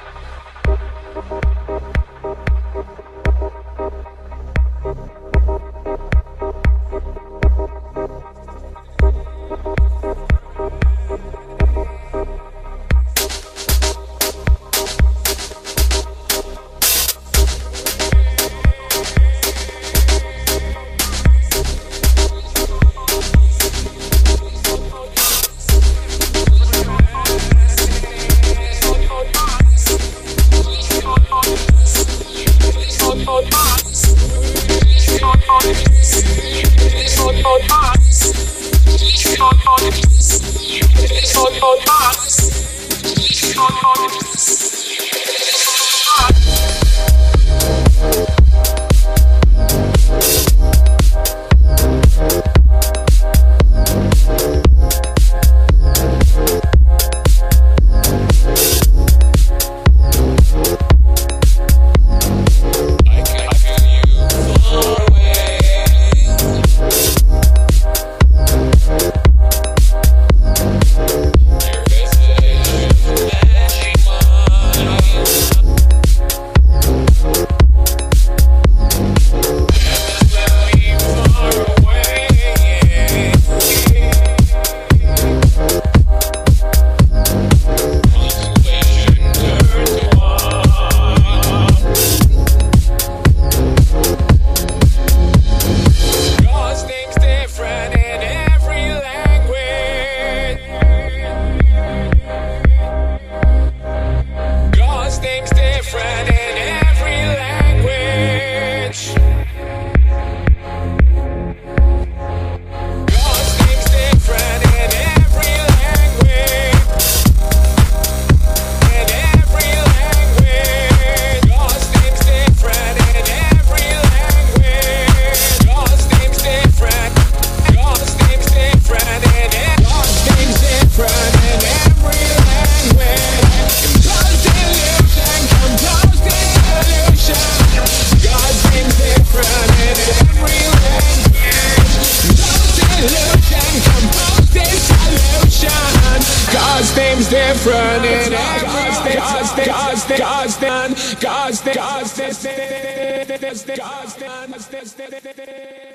back. on on on on on on on on Different in God's name, God's name, God's name, God's name, God's name, God's name, God's name, God's name, God's name.